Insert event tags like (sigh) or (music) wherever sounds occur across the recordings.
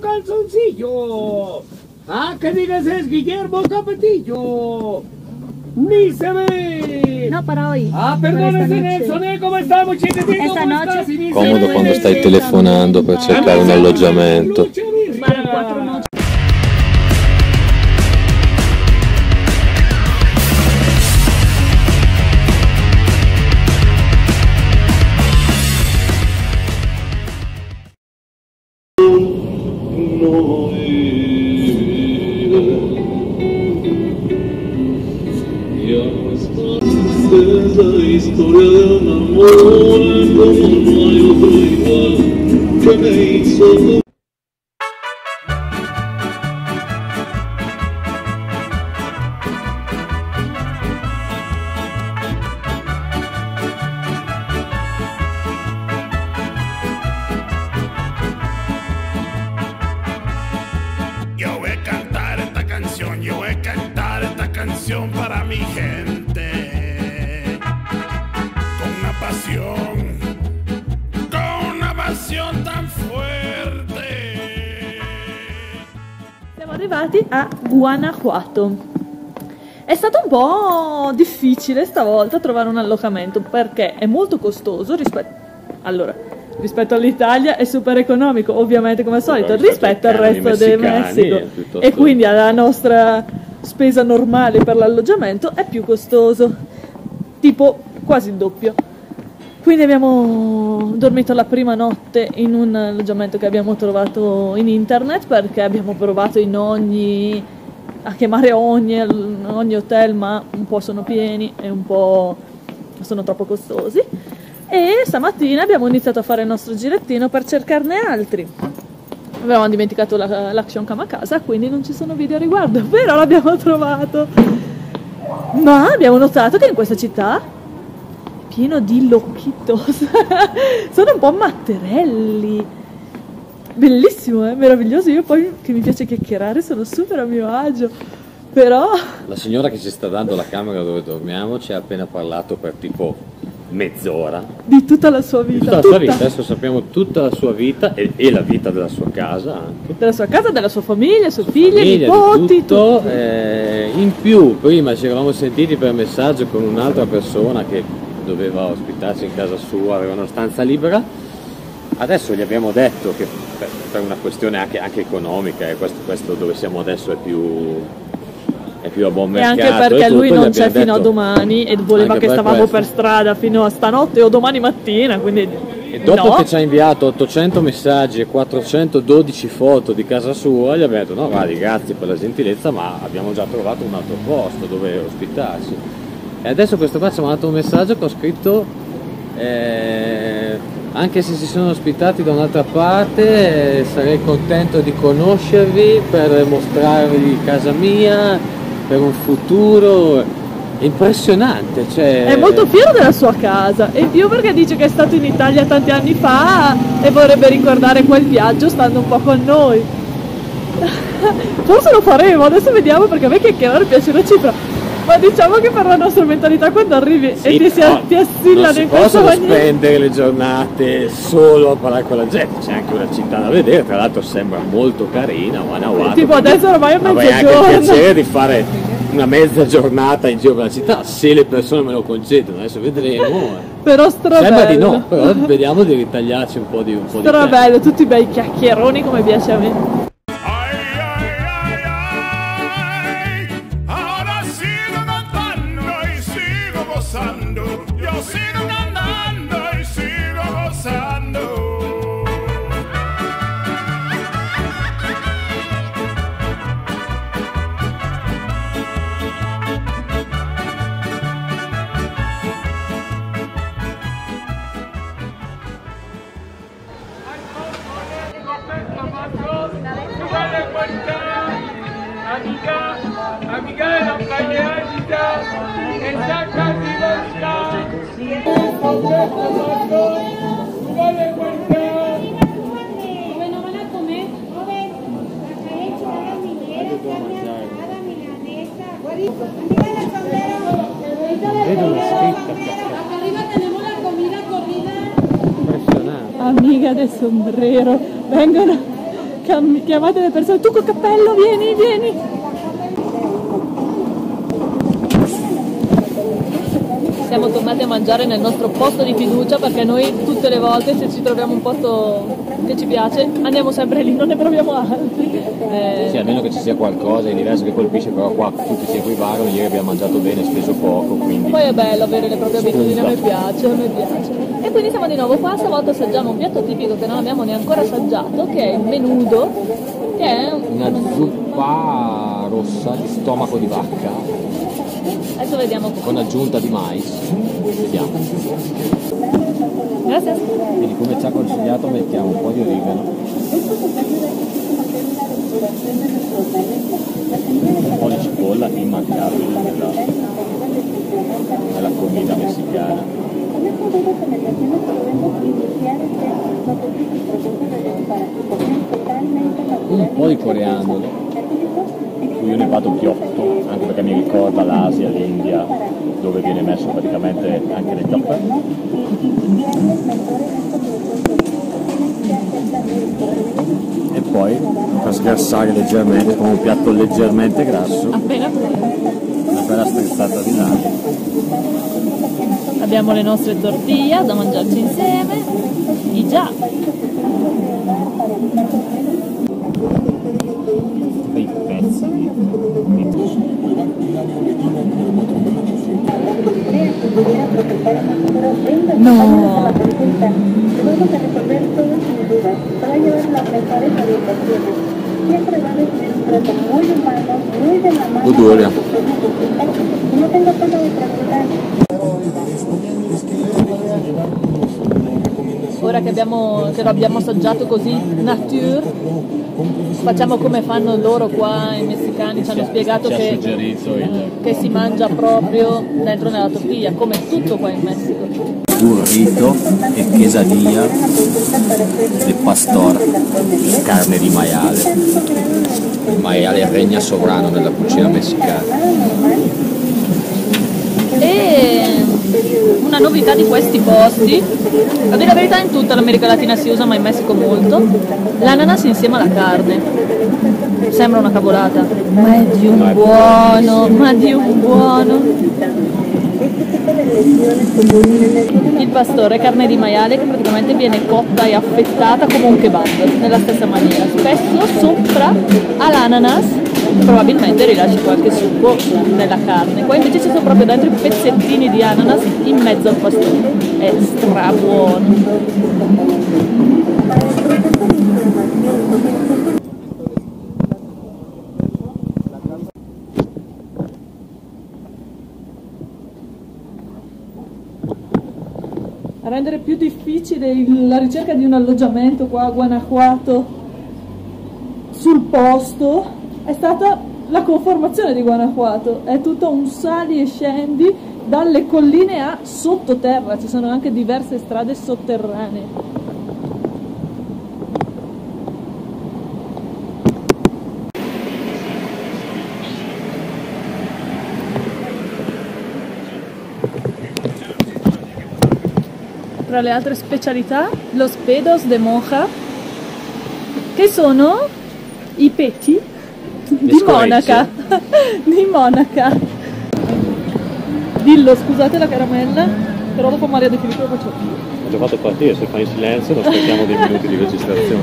Calzoncillo. Ah, que digas es Guillermo Capetillo. Ni se ve. No para hoy. Ah, para perdón, esta ese noche. Nelson, ¿eh? ¿Cómo estamos, chiquitín? Esta ¿Cómo noche. Comodo quando stai telefonando per cercare un alloggiamento. Esa historia de un amor como no hay otro igual que me hizo pasión tan fuerte. Siamo arrivati a Guanajuato. È stato un po' difficile stavolta trovare un allocamento perché è molto costoso rispetto allora, rispetto all'Italia è super economico, ovviamente come al solito, rispetto, rispetto al resto del Messico. E quindi alla nostra spesa normale per l'alloggiamento è più costoso, tipo quasi il doppio. Quindi abbiamo dormito la prima notte in un alloggiamento che abbiamo trovato in internet perché abbiamo provato ogni a chiamare ogni, ogni hotel, ma un po' sono pieni e un po' sono troppo costosi. E stamattina abbiamo iniziato a fare il nostro girettino per cercarne altri. Avevamo dimenticato la- l'action cam a casa, quindi non ci sono video a riguardo, (laughs) però l'abbiamo trovato. Ma abbiamo notato che in questa città pieno di locchitos. (laughs) sono un po' matterelli. Bellissimo, eh? meraviglioso. Io poi che mi piace chiacchierare sono super a mio agio. Però (laughs) La signora che ci sta dando la camera dove dormiamo ci ha appena parlato per tipo mezz'ora di tutta la sua di vita, tutta la sua tutta. vita, adesso sappiamo tutta la sua vita e, e la vita della sua casa anche. della sua casa, della sua famiglia, sue figlie, Famiglia, nipoti, di tutto, tutto. eh, in più prima ci eravamo sentiti per messaggio con un'altra persona che doveva ospitarci in casa sua, aveva una stanza libera. Adesso gli abbiamo detto che per, una questione anche, anche economica, e questo, questo dove siamo adesso è più, è più a buon E mercato. anche perché tutto, lui non c'è fino a detto- domani e voleva che per stavamo questo. per strada fino a stanotte o domani mattina, quindi E dopo no. che ci ha inviato 800 messaggi e 412 foto di casa sua, gli abbiamo detto no guardi grazie per la gentilezza ma abbiamo già trovato un altro posto dove ospitarci. E adesso questo qua ci ha mandato un messaggio che ho scritto eh, anche se si sono ospitati da un'altra parte eh, sarei contento di conoscervi per mostrarvi casa mia, per un futuro. Impressionante, cioè... È molto fiero della sua casa e in più perché dice che è stato in Italia tanti anni fa e vorrebbe ricordare quel viaggio stando un po' con noi. (laughs) Forse lo faremo, adesso vediamo perché a me chiacchierare piace una cifra. Ma diciamo che per la nostra mentalità quando arrivi e Sì, ti, si, no, ti assillano in questa possono maniera. spendere le giornate solo a parlare con la gente, c'è anche una città da vedere, tra l'altro sembra molto carina, Guanajuato. Tipo adesso ormai è Avrei anche il mezzogiorno. piacere di fare una mezza giornata in giro per la città, se le persone me lo concedono, adesso vedremo. (laughs) Però strabello. Sembra di no, però vediamo di ritagliarci un po' di un po' di. Strabello, tutti bei chiacchieroni come piace a me. Amiga del sombrero, vengono chiamate le persone, tu col cappello, vieni, vieni. Siamo tornati a mangiare nel nostro posto di fiducia perché noi tutte le volte se ci troviamo un posto che ci piace andiamo sempre lì, non ne proviamo altri. Eh, Sì, almeno che ci sia qualcosa di diverso che colpisce, però qua tutti si equivagono, ieri abbiamo mangiato bene, speso poco, quindi Poi è bello avere le proprie abitudini, a me piace, a me piace. Quindi siamo di nuovo qua, stavolta assaggiamo un piatto tipico che non abbiamo neanche assaggiato, che è il menudo, che è un... una zuppa rossa di stomaco di vacca Adesso vediamo. con aggiunta di mais. Vediamo. Grazie. Quindi come ci ha consigliato mettiamo un po' di origano, un po' di cipolla immancabile nella, nella comida messicana. Un po' di coriandolo, cui io ne vado ghiotto, anche perché mi ricorda l'Asia, l'India, dove viene messo praticamente anche nel caffè. E poi per sgrassare leggermente, con un piatto leggermente grasso, Appena una bella strizzata di lana. Abbiamo le nostre tortilla da mangiarci insieme. E già, dei pezzi no, Vamos a resolver todo sin dudas. Te va a llevar las mejores orientaciones. Siempre van a tener un trato muy humano, muy de la mano. Godoria. Y no tengo pena de preguntar. ora che, abbiamo, che lo abbiamo assaggiato così nature, facciamo come fanno loro qua, i messicani ci hanno spiegato che, che si mangia proprio dentro nella tortilla, come tutto qua in Messico. Burrito e quesadilla de pastor, carne di maiale. Il maiale regna sovrano nella cucina messicana. E una novità di questi posti, a dire la verità in tutta l'America Latina si usa ma in Messico molto, l'ananas insieme alla carne. Sembra una cavolata, ma è di un buono, ma di un buono. Il pastore è carne di maiale che praticamente viene cotta e affettata come un kebab, nella stessa maniera. Spesso sopra all'ananas probabilmente rilasci qualche succo nella carne. Qua invece ci sono proprio dentro i pezzettini di ananas in mezzo al pastore. È strabuono. Rendere più difficile il- la ricerca di un alloggiamento qua a Guanajuato sul posto è stata la conformazione di Guanajuato. È tutto un sali e scendi dalle colline a sottoterra, ci sono anche diverse strade sotterranee. Tra le altre specialità, los pedos de monja, che sono i petti di monaca. (laughs) di monaca. Dillo, scusate la caramella, però dopo Maria De Filippo lo faccio io. Ho già fatto partire, se fai in silenzio non aspettiamo dei minuti di registrazione.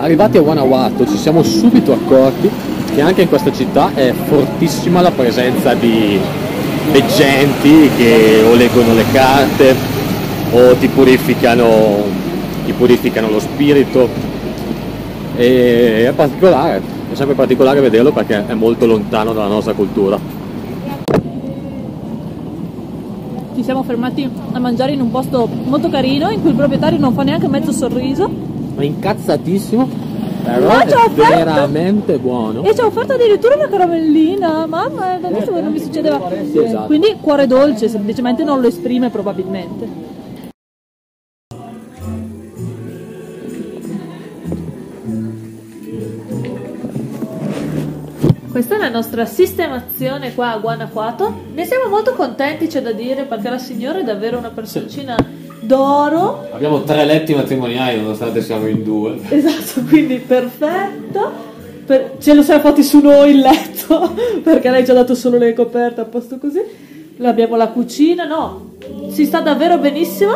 Arrivati a Guanajuato ci siamo subito accorti che anche in questa città è fortissima la presenza di leggenti che o leggono le carte o ti purificano, ti purificano lo spirito. E è particolare, è sempre particolare vederlo perché è molto lontano dalla nostra cultura. Ci siamo fermati a mangiare in un posto molto carino in cui il proprietario non fa neanche mezzo sorriso. Ma incazzatissimo, però è ci ha offerto- veramente buono. e ci ha offerto addirittura una caramellina. Mamma, è tantissimo che non mi succedeva. Sì, esatto. Quindi cuore dolce, semplicemente non lo esprime probabilmente. Questa è la nostra sistemazione qua a Guanajuato. Ne siamo molto contenti, c'è da dire, perché la signora è davvero una personcina d'oro. Abbiamo tre letti matrimoniali nonostante siamo in due. Esatto, quindi perfetto. Per- ce lo siamo fatti su noi il letto, (laughs) perché lei ci ha dato solo le coperte a posto così. Abbiamo la cucina, no, si sta davvero benissimo.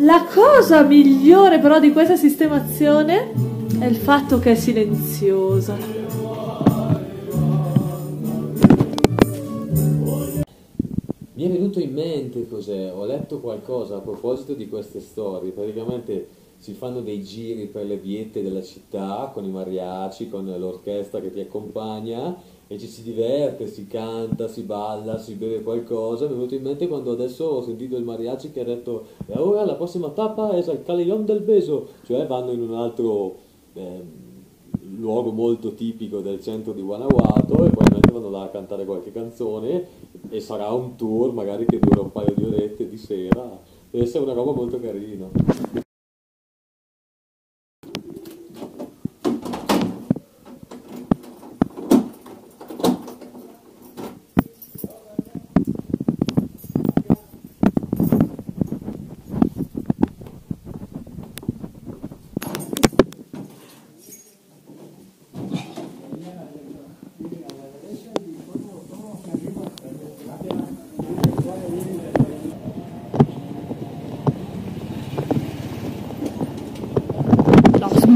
La cosa migliore però di questa sistemazione è il fatto che è silenziosa. Mi è venuto in mente cos'è, ho letto qualcosa a proposito di queste storie, praticamente si fanno dei giri per le viette della città con i mariachi, con l'orchestra che ti accompagna e ci si diverte, si canta, si balla, si beve qualcosa. Mi è venuto in mente quando adesso ho sentito il mariachi che ha detto e ora la prossima tappa è il Caleon del Beso, cioè vanno in un altro ehm, luogo molto tipico del centro di Guanajuato e probabilmente vanno là a cantare qualche canzone e sarà un tour magari che dura un paio di orette di sera. Deve essere una roba molto carina.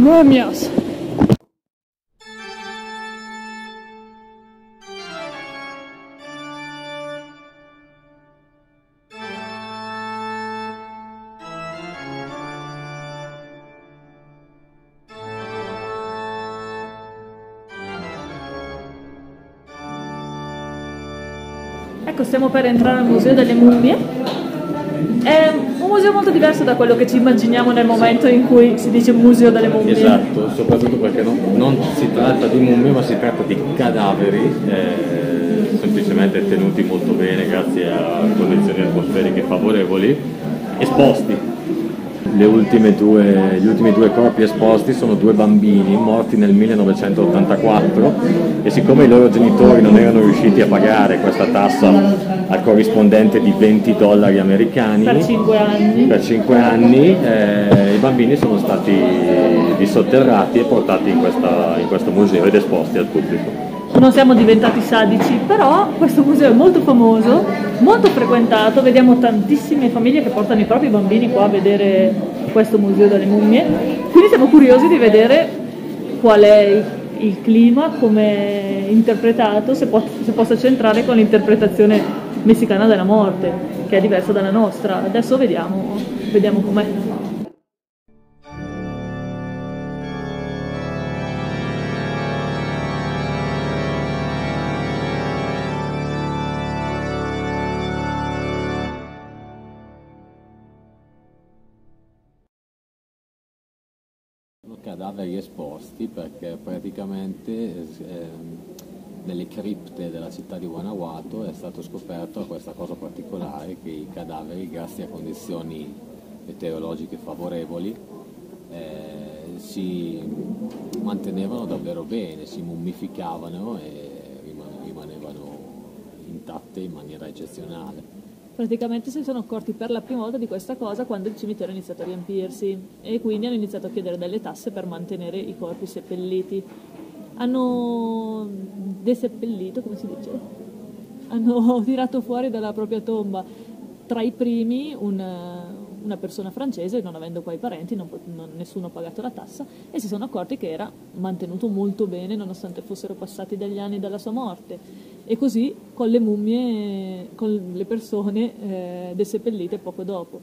Las momias. Ecco, stiamo per entrare al Museo delle Mummie. Museo molto diverso da quello che ci immaginiamo nel momento in cui si dice Museo delle Mummie. Esatto, soprattutto perché non, non si tratta di mummie ma si tratta di cadaveri, eh, semplicemente tenuti molto bene grazie a condizioni atmosferiche favorevoli, esposti. Le ultime due, gli ultimi due corpi esposti sono due bambini morti nel 1984 e siccome i loro genitori non erano riusciti a pagare questa tassa al corrispondente di 20 dollari americani, Per 5 anni. per cinque anni eh, i bambini sono stati dissotterrati e portati in, questa- in questo museo ed esposti al pubblico. Non siamo diventati sadici, però questo museo è molto famoso, molto frequentato, vediamo tantissime famiglie che portano i propri bambini qua a vedere questo museo delle mummie, quindi siamo curiosi di vedere qual è il, clima, come è interpretato, se, può- se possa centrare con l'interpretazione messicana della morte, che è diversa dalla nostra. Adesso vediamo, vediamo com'è. Cadaveri esposti perché praticamente ehm, nelle cripte della città di Guanajuato è stato scoperto questa cosa particolare che i cadaveri grazie a condizioni meteorologiche favorevoli eh, si mantenevano davvero bene, si mummificavano e riman- rimanevano intatte in maniera eccezionale. Praticamente si sono accorti per la prima volta di questa cosa quando il cimitero ha iniziato a riempirsi e quindi hanno iniziato a chiedere delle tasse per mantenere i corpi seppelliti. Hanno deseppellito, come si dice? Hanno (laughs) tirato fuori dalla propria tomba tra i primi un- una persona francese, non avendo qua i parenti, non non- nessuno ha pagato la tassa e si sono accorti che era mantenuto molto bene nonostante fossero passati degli anni dalla sua morte. E così con le mummie, con le persone eh, deseppellite poco dopo.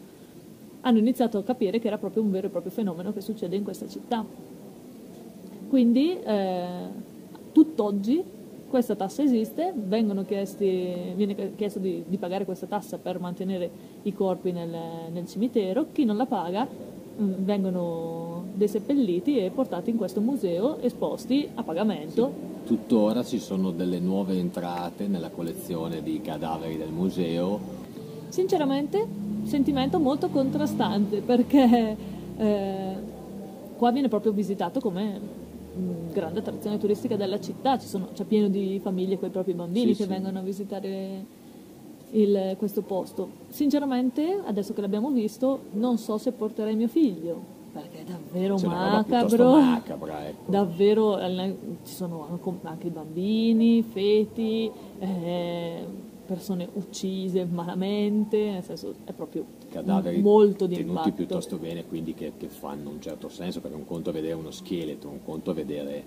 Hanno iniziato a capire che era proprio un vero e proprio fenomeno che succede in questa città. Quindi eh, tutt'oggi questa tassa esiste, chiesti, viene chiesto di, di pagare questa tassa per mantenere i corpi nel, nel cimitero, chi non la paga mh, vengono deseppelliti e portati in questo museo esposti a pagamento. Tuttora ci sono delle nuove entrate nella collezione di cadaveri del museo Sinceramente, sentimento molto contrastante perché eh, qua viene proprio visitato come mh, grande attrazione turistica della città, Ci sono- c'è pieno di famiglie con i propri bambini Sì, che sì. vengono a visitare il- questo posto. Sinceramente, adesso che l'abbiamo visto, non so se porterei mio figlio, perché è davvero C'è macabro. macabra, ecco. Davvero, eh, ci sono anche- bambini, feti, eh, persone uccise malamente, nel senso è proprio cadaveri molto di tenuti impatto. piuttosto bene, quindi che, che fanno un certo senso, perché un conto è vedere uno scheletro, un conto è vedere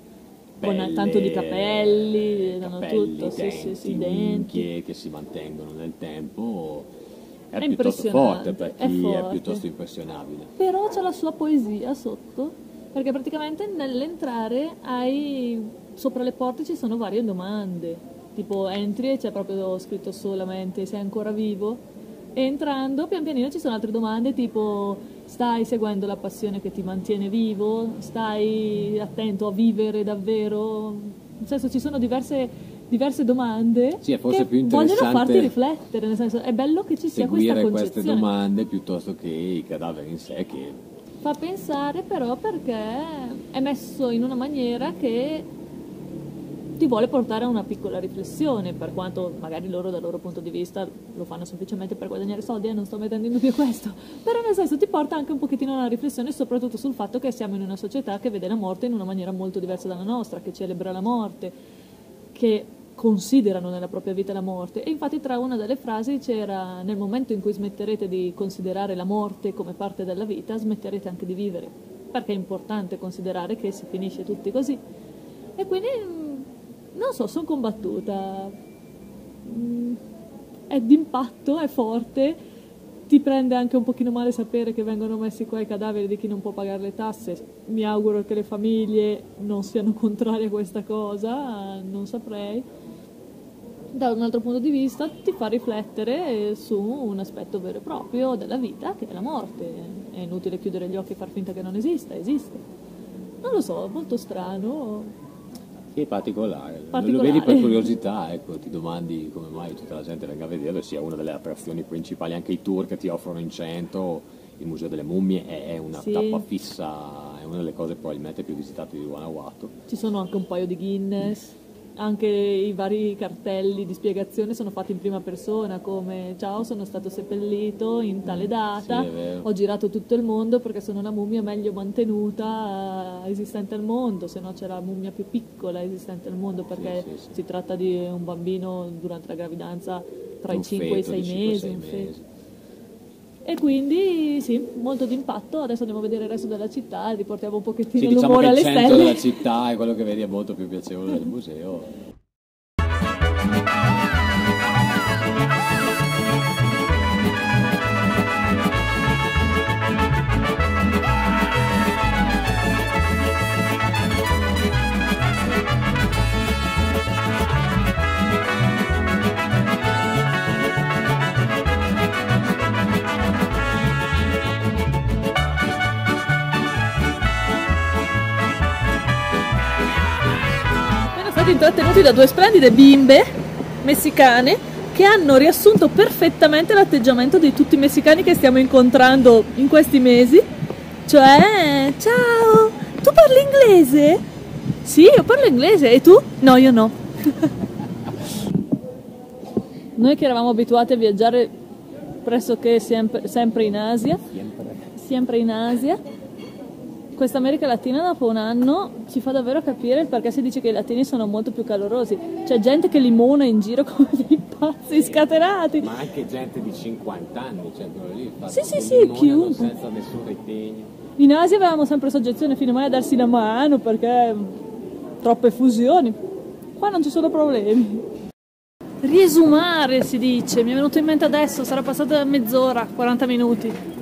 Con pelle, tanto di capelli, danno capelli, tutto, sì, denti, sì, sì, denti. unghie che si mantengono nel tempo. È, È piuttosto forte per è chi è, forte. piuttosto impressionabile. Però c'è la sua poesia sotto, perché praticamente nell'entrare hai sopra le porte ci sono varie domande. Tipo entri e c'è proprio scritto solamente sei ancora vivo. E entrando pian pianino ci sono altre domande tipo stai seguendo la passione che ti mantiene vivo? Stai attento a vivere davvero? Nel senso ci sono diverse, diverse domande Sì, forse che più vogliono farti riflettere, nel senso è bello che ci sia questa Seguire queste concezione. domande piuttosto che i cadaveri in sé che Fa pensare però perché è messo in una maniera che ti vuole portare a una piccola riflessione, per quanto magari loro dal loro punto di vista lo fanno semplicemente per guadagnare soldi e non sto mettendo in dubbio questo, però nel senso ti porta anche un pochettino a una riflessione soprattutto sul fatto che siamo in una società che vede la morte in una maniera molto diversa dalla nostra, che celebra la morte, che considerano nella propria vita la morte. E infatti tra una delle frasi c'era nel momento in cui smetterete di considerare la morte come parte della vita smetterete anche di vivere perché è importante considerare che si finisce tutti così. E quindi mm, non so sono combattuta. Mm, è d'impatto è forte. Ti prende anche un pochino male sapere che vengono messi qua i cadaveri di chi non può pagare le tasse. Mi auguro che le famiglie non siano (laughs) contrarie a questa cosa, non saprei. Da un altro punto di vista ti fa riflettere su un aspetto vero e proprio della vita, che è la morte. È inutile chiudere gli occhi e far finta che non esista, esiste. Non lo so, molto strano. Sì, particolare. Lo Particolare. vedi per curiosità, ecco, ti domandi come mai tutta la gente venga a vederlo, sia una delle attrazioni principali, anche i tour che ti offrono in centro, il Museo delle Mummie è, è una Sì. tappa fissa, è una delle cose probabilmente più visitate di Guanajuato. Ci sono anche un paio di Guinness, anche i vari cartelli di spiegazione sono fatti in prima persona, come ciao sono stato seppellito in tale data, Sì, ho girato tutto il mondo perché sono la mummia meglio mantenuta eh, esistente al mondo, se no c'è la mummia più piccola esistente al mondo perché Sì, sì, si tratta di un bambino durante la gravidanza tra i Un 5 e i feto 6 di cinque, mesi. mesi. E quindi sì, molto d'impatto, adesso andiamo a vedere il resto della città riportiamo un pochettino Sì, diciamo l'umore che il alle centro stelle. della città è quello che vedi è molto più piacevole del museo. Intrattenuti da due splendide bimbe messicane che hanno riassunto perfettamente l'atteggiamento di tutti i messicani che stiamo incontrando in questi mesi. Cioè, ciao, tu parli inglese? Sì, io parlo inglese e tu? No, io no. (laughs) Noi che eravamo abituati a viaggiare pressoché sempre, sempre in Asia, sempre in Asia, questa America Latina dopo un anno ci fa davvero capire il perché si dice che i latini sono molto più calorosi. C'è gente che limona in giro (laughs) come dei pazzi scatenati. Ma anche gente di 50 anni, cioè quello lì Sì, sì, sì, chiunque. senza nessun ritegno. In Asia avevamo sempre soggezione fino mai a darsi la mano perché troppe fusioni. Qua non ci sono problemi. Riesumare si dice, mi è venuto in mente adesso, sarà passata mezz'ora, 40 minuti.